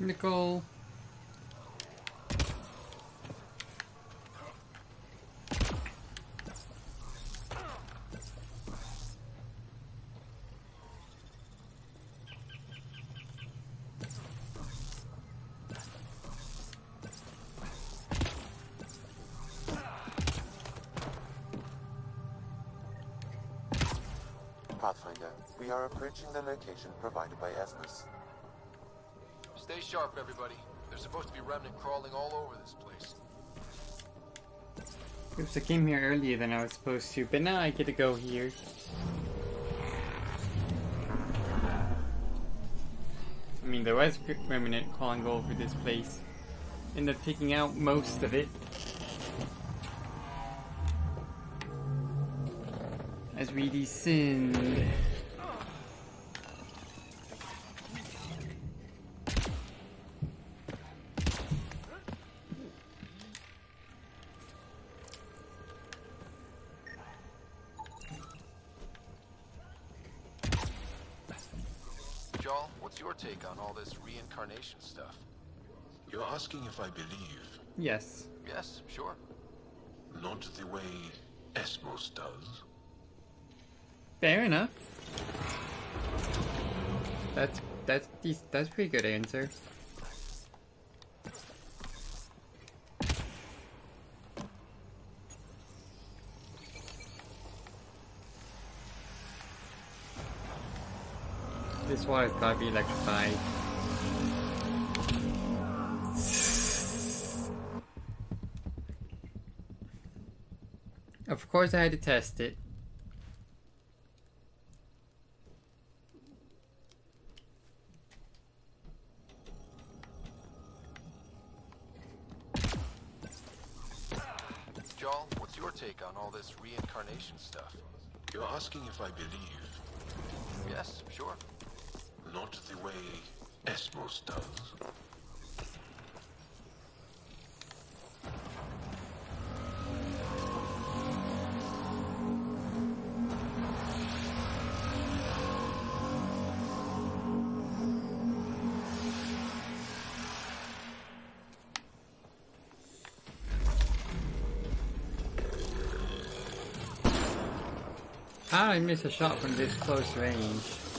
Nickel. Pathfinder, we are approaching the location provided by Esmus. Stay sharp, everybody. There's supposed to be remnant crawling all over this place. Oops, I came here earlier than I was supposed to, but now I get to go here. I mean, there was remnant crawling all over this place. Ended up taking out most of it. As we descend. Reincarnation stuff? You're asking if I believe, Yes. Yes, sure. not the way Esmus does. Fair enough. That's that's dec- that's pretty good answer. This water's gotta be electrified. Of course I had to test it. Jaal, what's your take on all this reincarnation stuff? You're asking if I believe, Yes, sure. not the way Esmus does. Miss a shot from this close range?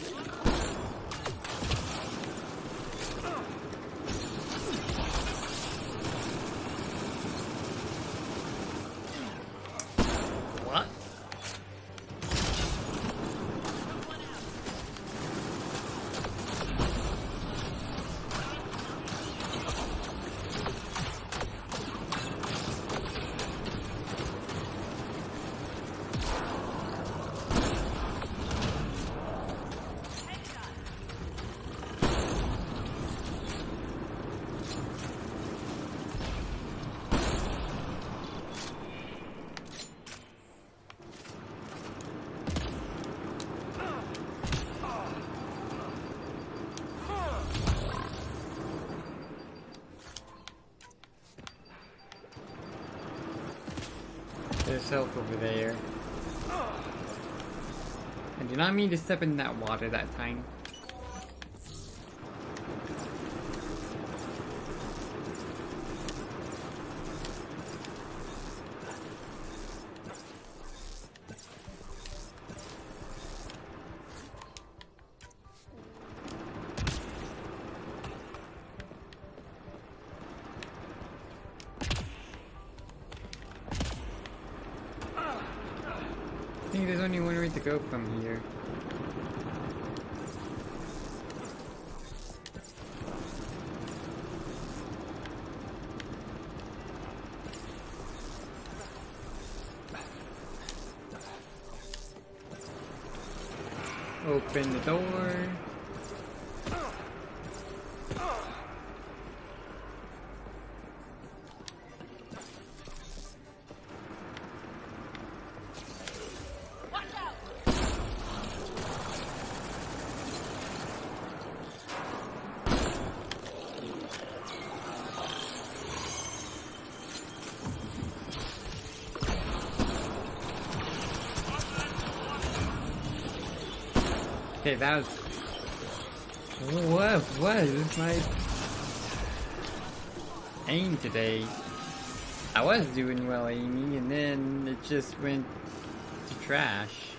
Over there. I did not mean to step in that water that time. Go from here. Open the door. Okay, that was... What, what is my aim today? I was doing well aiming, and then it just went to trash.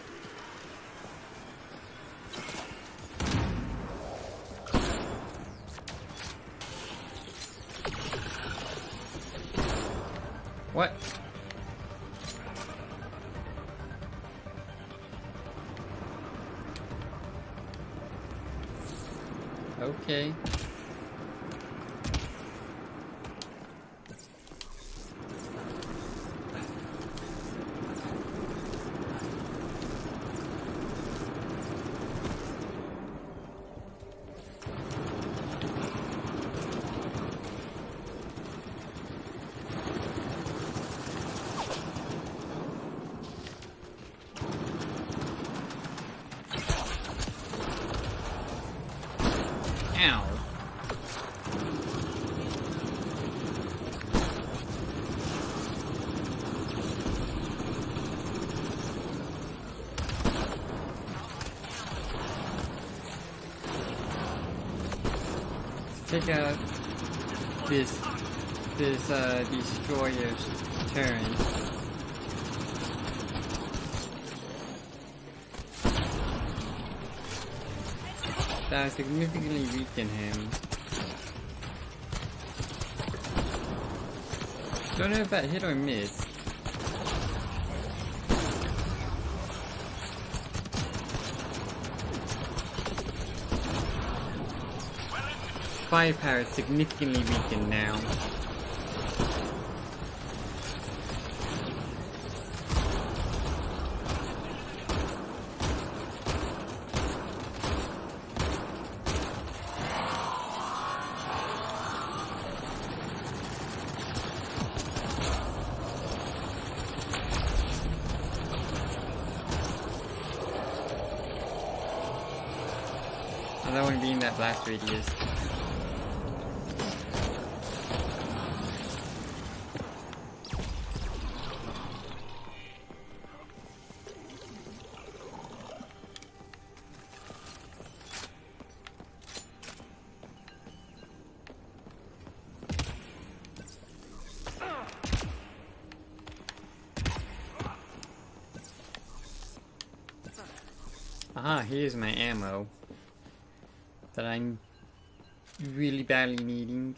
Take out this this uh destroyer's turn. That significantly weaken him. Don't know if that hit or miss. Firepower is significantly weakened now. That blast radius. Ah, here's my ammo that I'm really badly needing.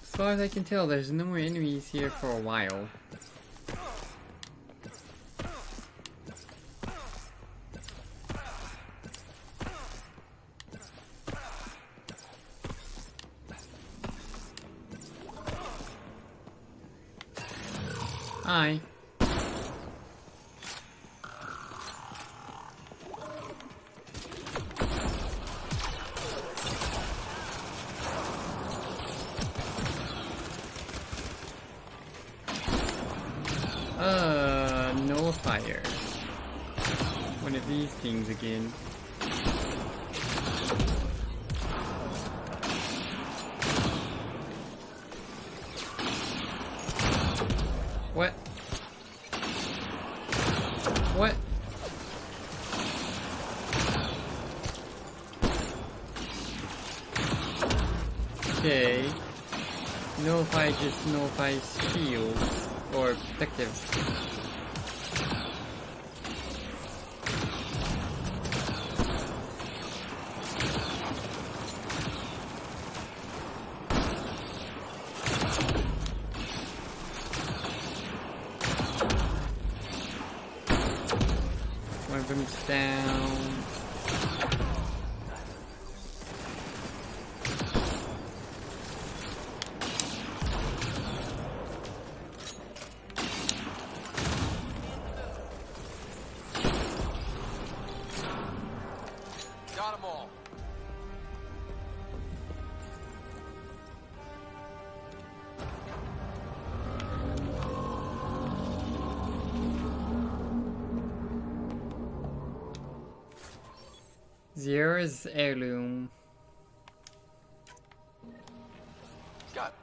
As far as I can tell, there's no more enemies here for a while. Uh, no fire. One of these things again. What? What? Okay. No Nullify just no nullifies Zero's heirloom. Scott,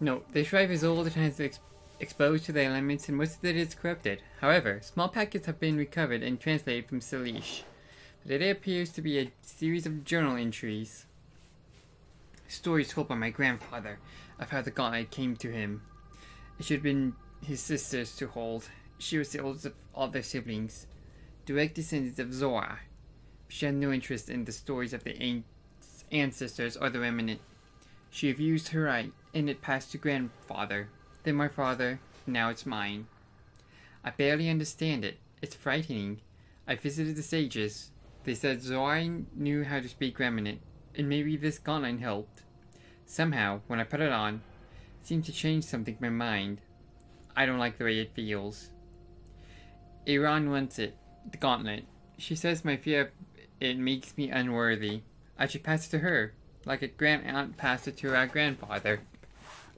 No, the drive is old and has ex- exposed to the elements and most of it is corrupted. However, small packets have been recovered and translated from Salish. But it appears to be a series of journal entries. Stories told by my grandfather of how the gauntlet came to him. It should have been his sister's to hold. She was the oldest of all their siblings, direct descendants of Zora. She had no interest in the stories of the an- ancestors or the remnant. She abused her right, and it passed to grandfather, then my father, now it's mine. I barely understand it. It's frightening. I visited the sages. They said Zorin knew how to speak remnant, and maybe this gauntlet helped. Somehow, when I put it on, it seemed to change something in my mind. I don't like the way it feels. Iran wants it, the gauntlet. She says my fear of it makes me unworthy. I should pass it to her, like a grand aunt passed it to our grandfather.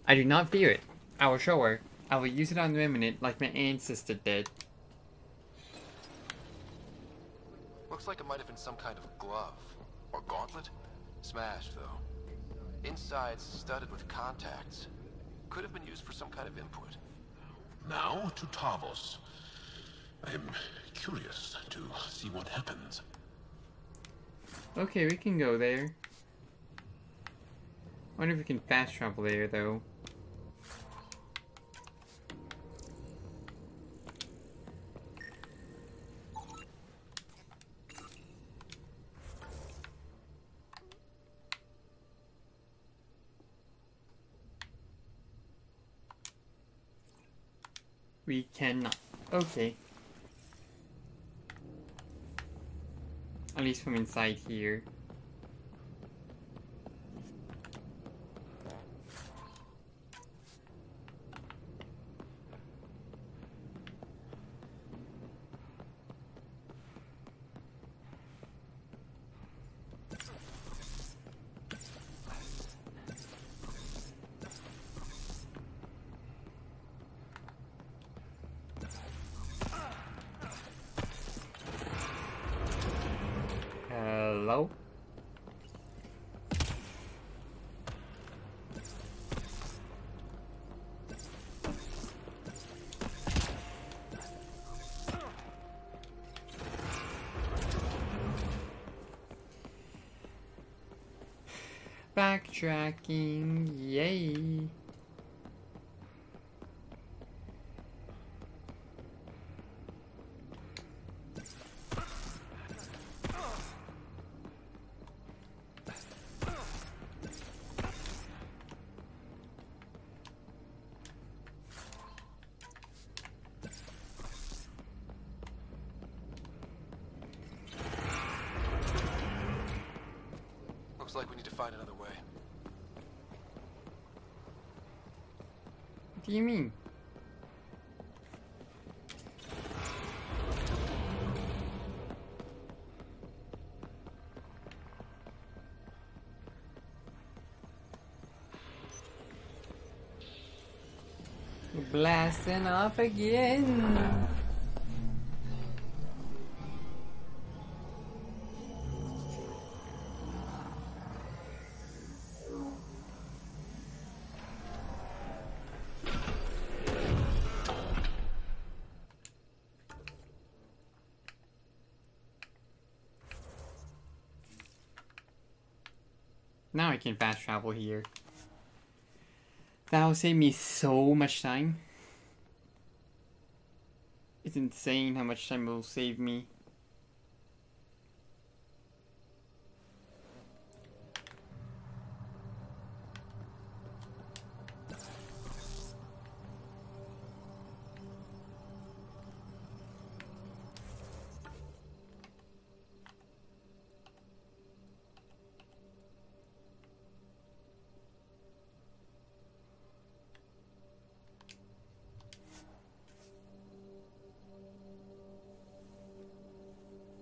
I do not fear it. I will show her. I will use it on the remnant like my ancestor did. looks like it might have been some kind of glove. Or gauntlet? Smashed, though. Inside's studded with contacts. Could have been used for some kind of input. Now to Tavos. I am curious to see what happens. Okay, we can go there. wonder if we can fast travel there, though. We cannot. Okay. At least from inside here. Backtracking, yay! Looks like we need to find another way. What do you mean? Blasting off again. Can fast travel here. That will save me so much time. It's insane how much time it will save me.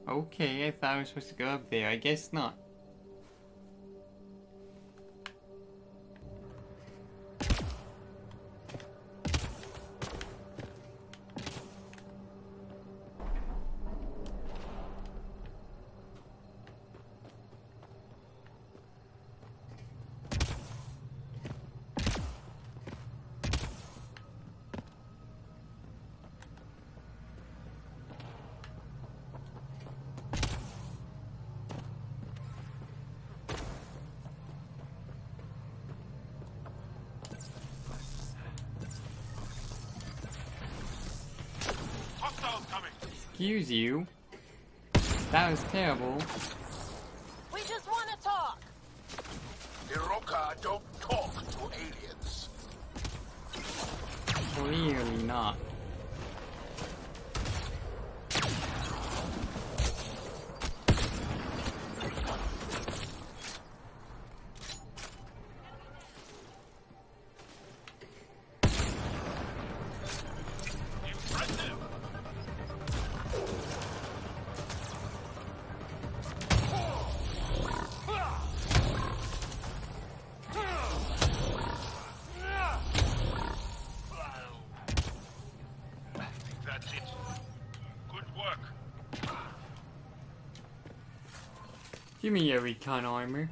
Okay, I thought I was supposed to go up there. I guess not. Excuse you. That was terrible. We just want to talk. Roekaar don't talk to aliens. Clearly not. Give me your recon armor.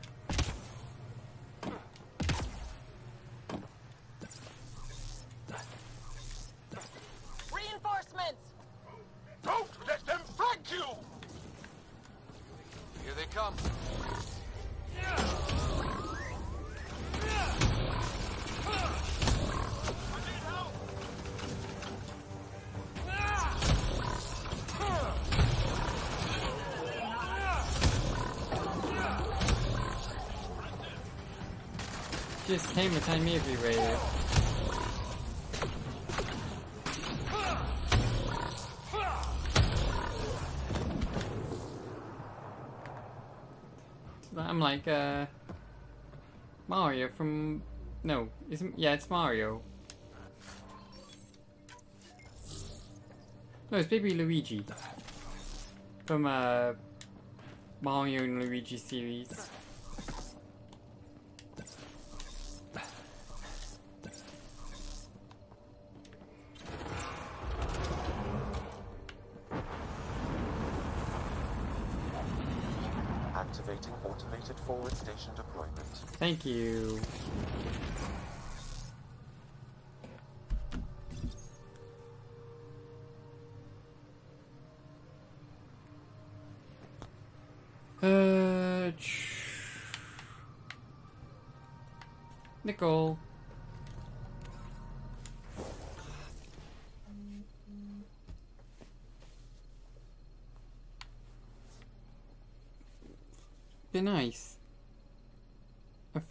Just came a time everywhere. I'm like, uh, Mario from, no, isn't, yeah, it's Mario. No, it's Baby Luigi. From, uh, Mario and Luigi series. Thank you. Uh, Nickel. Be nice.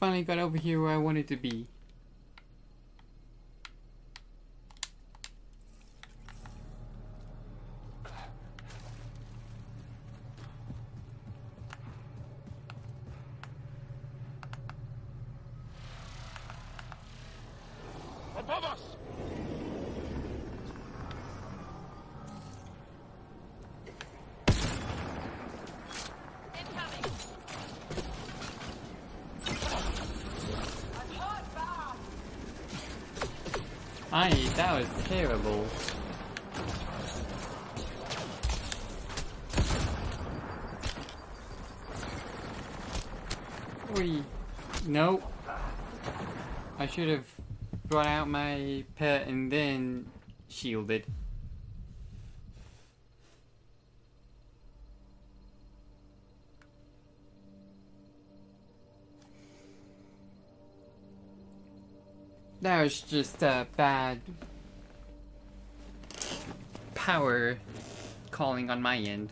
Finally got over here where I wanted to be. I that was terrible. We nope. I should have brought out my pet and then shielded. Was just a bad power calling on my end.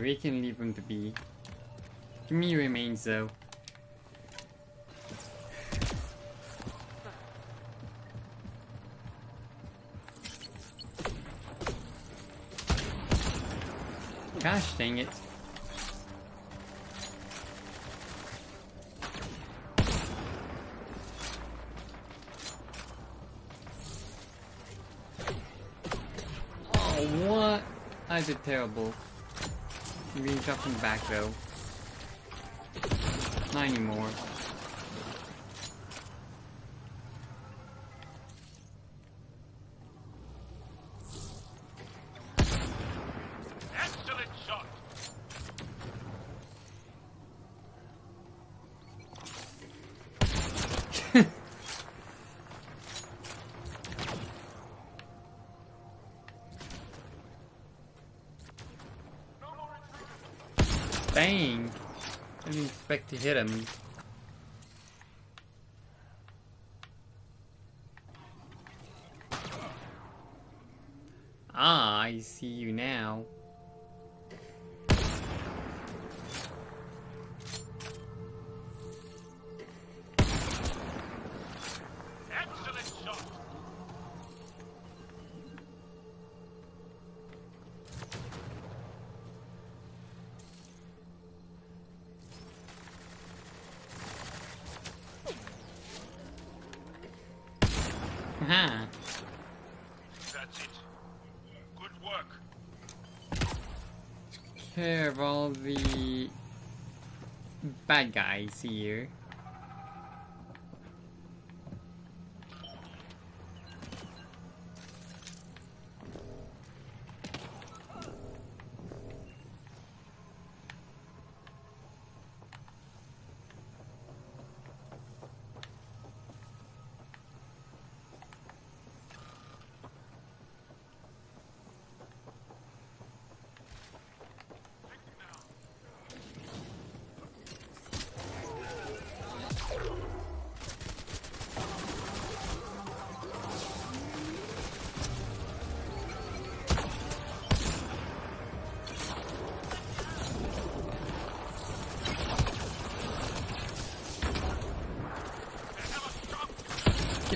we can leave them to be. Me remains though. Gosh dang it. Oh, what? I did terrible. I'm being shot from the back though. Not anymore. Excellent shot! Dang! I didn't expect to hit him. Ah, I see you now. Care of all the bad guys here.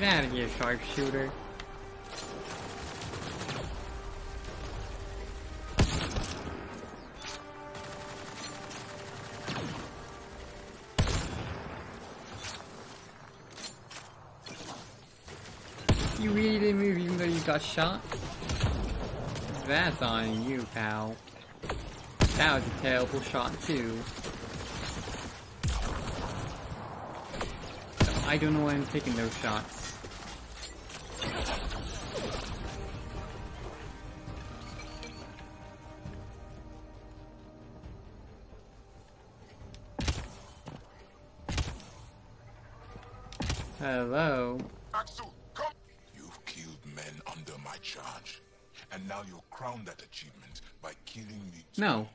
Get out of here, sharpshooter. You really didn't move even though you got shot? That's on you, pal. That was a terrible shot, too. I don't know why I'm taking those shots. Hello. Axel, come! You've killed men under my charge. And now you're crowned that achievement by killing me. too. No.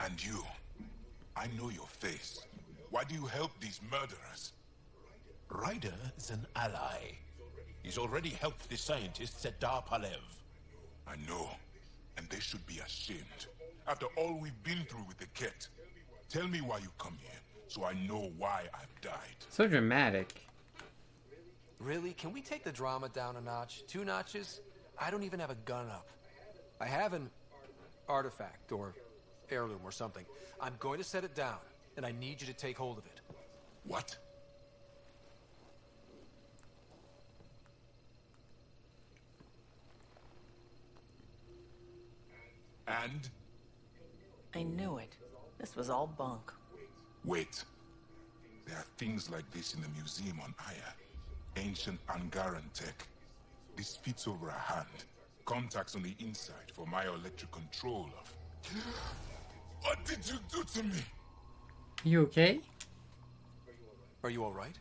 And you. I know your face. Why do you help these murderers? Ryder is an ally. He's already helped the scientists at Dar Palev. I know. And they should be ashamed. After all we've been through with the Ket. Tell me why you come here, so I know why I've died. So dramatic. Really? Can we take the drama down a notch? Two notches? I don't even have a gun up. I have an artifact or heirloom or something. I'm going to set it down, and I need you to take hold of it. What? And? I knew it. This was all bunk. Wait. There are things like this in the museum on Aya. Ancient Angaran tech. This fits over a hand. Contacts on the inside for my electric control of. What did you do to me? You okay? Are you all right?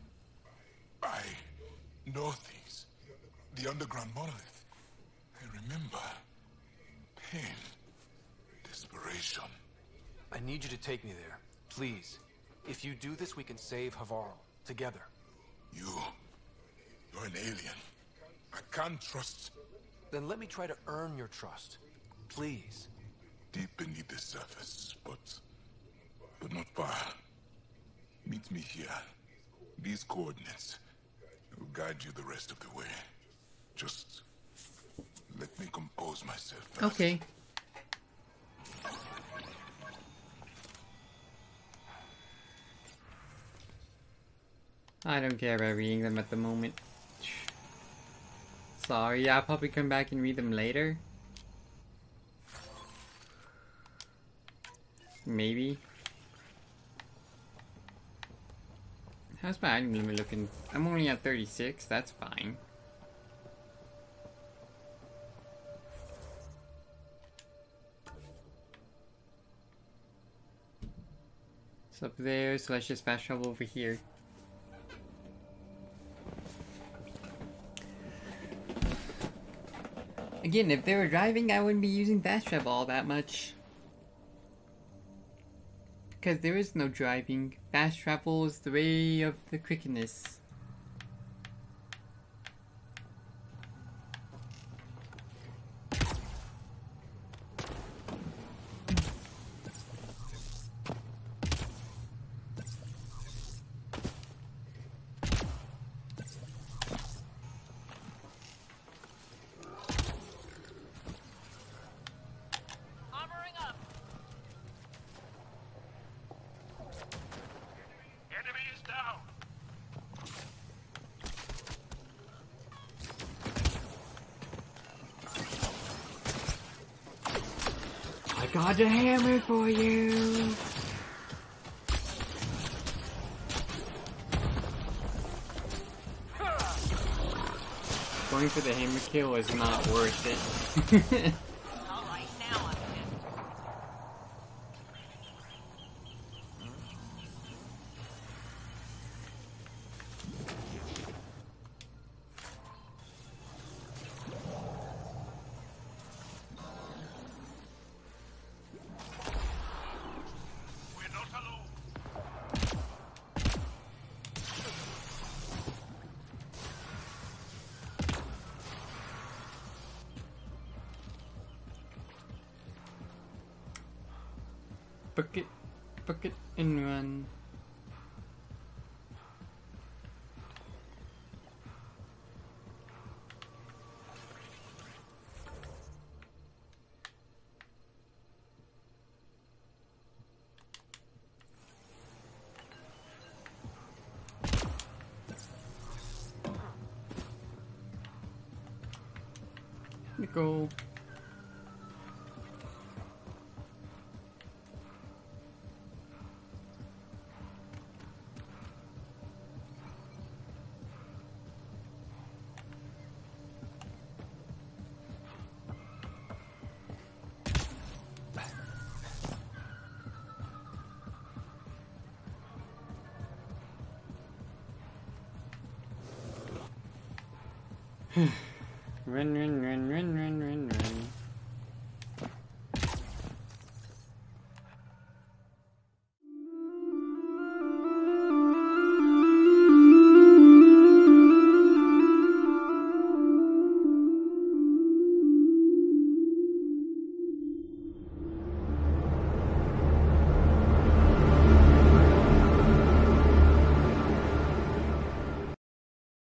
I know things. The underground monolith. I remember. Pain. Desperation. I need you to take me there, please. If you do this, we can save Havarl together. You. You're an alien. I can't trust. Then let me try to earn your trust. Please. deep beneath the surface, but but not far. Meet me here. These coordinates will guide you the rest of the way. Just let me compose myself. First. Okay. I don't care about reading them at the moment. Sorry, I'll probably come back and read them later. Maybe. How's my item limit looking? I'm only at 36, that's fine. It's up there, so let's just fast travel over here. Again, if they were driving, I wouldn't be using fast travel all that much. Because there is no driving. Fast travel is the way of the quickness. Is not worth it. Bucket, bucket, and run. Go.